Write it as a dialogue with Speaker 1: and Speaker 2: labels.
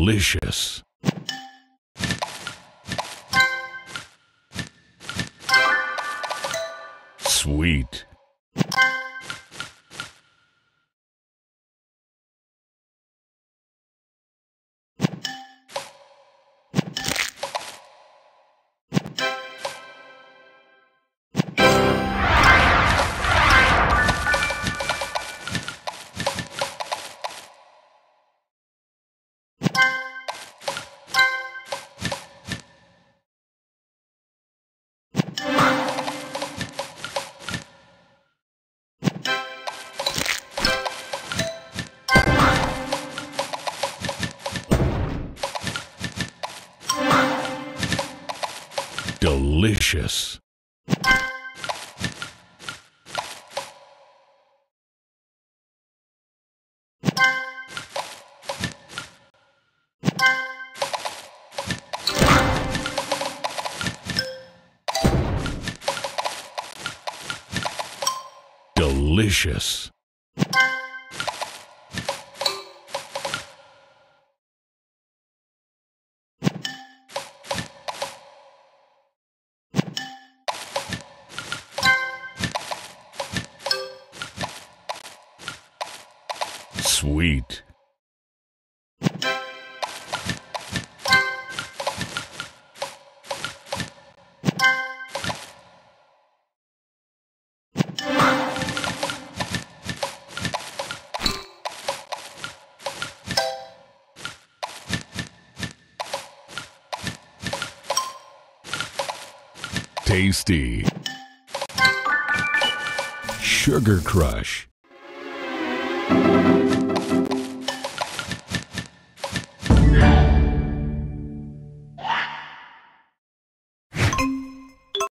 Speaker 1: Delicious. Sweet. Delicious. Delicious. Sweet. Tasty. Sugar Crush.